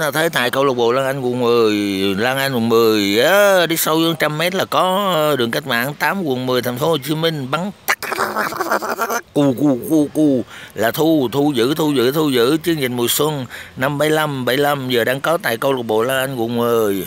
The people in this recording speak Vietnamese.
là thấy tại câu lạc bộ Lan Anh quận 10 Lan Anh quận 10 á, đi sâu hơn trăm mét là có ờ, đường cách mạng 8 quận 10 thành phố Hồ Chí Minh bắn tắc cu cu cu cu là thu thu giữ thu giữ thu giữ chương trình mùa xuân năm 75 75 giờ đang có tại câu lạc bộ Lan Anh quận 10